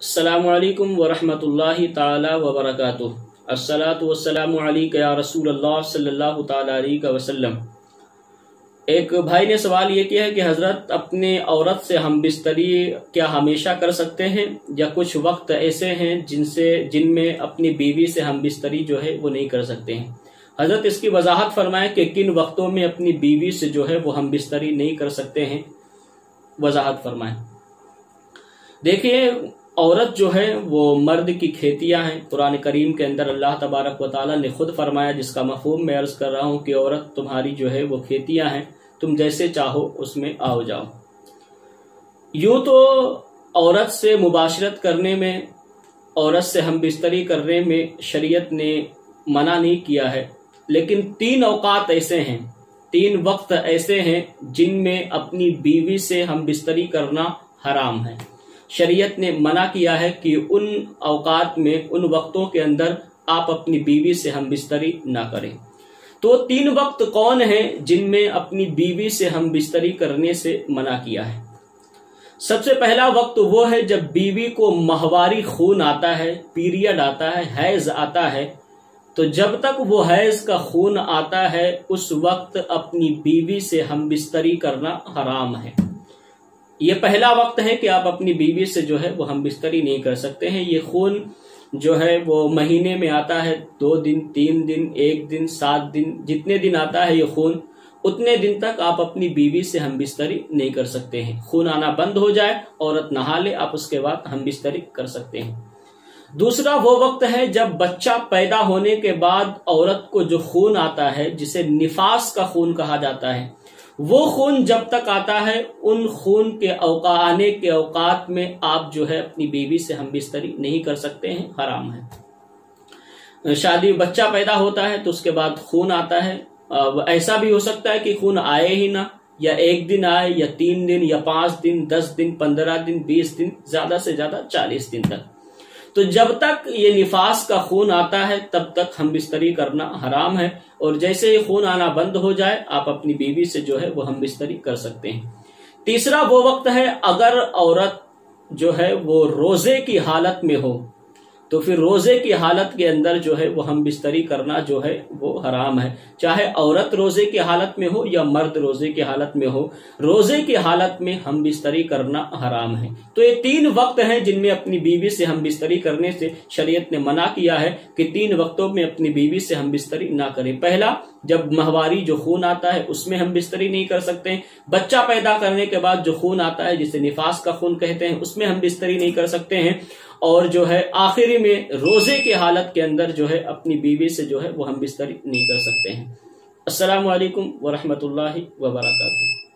अल्लाम वरहमतुल्लाहि वस्सलामु अलैका या रसूल अल्लाह सल्लल्लाहु ताला एक भाई ने सवाल ये किया है कि हज़रत अपने औरत से हम बिस्तरी क्या हमेशा कर सकते हैं या कुछ वक्त ऐसे हैं जिनसे, जिनमें अपनी बीवी से हम बिस्तरी जो है वो नहीं कर सकते हैं? हज़रत इसकी वजाहत फरमाए कि किन वक्तों में अपनी बीवी से जो है वो हम बिस्तरी नहीं कर सकते हैं? वजाहत फरमाए। देखिए औरत जो है, वो मर्द की खेतियाँ हैं। कुरान करीम के अंदर अल्लाह तबारक व ने खुद फरमाया, जिसका मफहूम मैं अर्ज़ कर रहा हूँ कि औरत तुम्हारी जो है, वो खेतियाँ हैं। तुम जैसे चाहो, उसमें आओ जाओ। यूँ तो औरत से मुबाशरत करने में, औरत से हम बिस्तरी करने में शरीयत ने मना नहीं किया है। लेकिन तीन अवकात ऐसे हैं, तीन वक्त ऐसे हैं जिनमें अपनी बीवी से हम बिस्तरी करना हराम है। शरीयत ने मना किया है कि उन अवकात में, उन वक्तों के अंदर आप अपनी बीवी से हम बिस्तरी ना करें। तो तीन वक्त कौन है जिनमें अपनी बीवी से हम बिस्तरी करने से मना किया है? सबसे पहला वक्त वो है जब बीवी को महवारी खून आता है, पीरियड आता है, हैज़ आता है। तो जब तक वो हैज़ का खून आता है, उस वक्त अपनी बीवी से हम बिस्तरी करना हराम है। ये पहला वक्त है कि आप अपनी बीवी से जो है वो हम बिस्तरी नहीं कर सकते हैं। ये खून जो है वो महीने में आता है, दो दिन, तीन दिन, एक दिन, सात दिन, जितने दिन आता है ये खून, उतने दिन तक आप अपनी बीवी से हम बिस्तरी नहीं कर सकते हैं। खून आना बंद हो जाए, औरत नहा ले, आप उसके बाद हम बिस्तरी कर सकते हैं। दूसरा वो वक्त है जब बच्चा पैदा होने के बाद औरत को जो खून आता है, जिसे निफास का खून कहा जाता है वो खून जब तक आता है, उन खून के अवका आने के अवकात में आप जो है अपनी बीवी से हम बिस्तरी नहीं कर सकते हैं, हराम है। शादी बच्चा पैदा होता है तो उसके बाद खून आता है। ऐसा भी हो सकता है कि खून आए ही ना, या एक दिन आए, या तीन दिन, या पाँच दिन, दस दिन, पंद्रह दिन, बीस दिन, ज़्यादा से ज़्यादा चालीस दिन तक। तो जब तक ये निफास का खून आता है, तब तक हम बिस्तरी करना हराम है। और जैसे ही खून आना बंद हो जाए, आप अपनी बीवी से जो है, वो हम बिस्तरी कर सकते हैं। तीसरा वो वक्त है अगर औरत जो है, वो रोज़े की हालत में हो। तो फिर रोज़े की हालत के अंदर जो है वो हम बिस्तरी करना जो है वो हराम है। चाहे औरत रोज़े की हालत में हो या मर्द रोज़े की हालत में हो, रोज़े की हालत में हम बिस्तरी करना हराम है। तो ये तीन वक्त हैं जिनमें अपनी बीवी से हम बिस्तरी करने से शरीयत ने मना किया है कि तीन वक्तों में अपनी बीवी से हम बिस्तरी ना करें। पहला, जब महवारी जो खून आता है, उसमें हम बिस्तरी नहीं कर सकते। बच्चा पैदा करने के बाद जो खून आता है, जिसे निफास का खून कहते हैं, उसमें हम बिस्तरी नहीं कर सकते हैं। और जो है आखिरी में रोज़े के हालत के अंदर जो है अपनी बीवी से जो है वो हम बिस्तर नहीं कर सकते हैं। असलकम वरहमल वर्का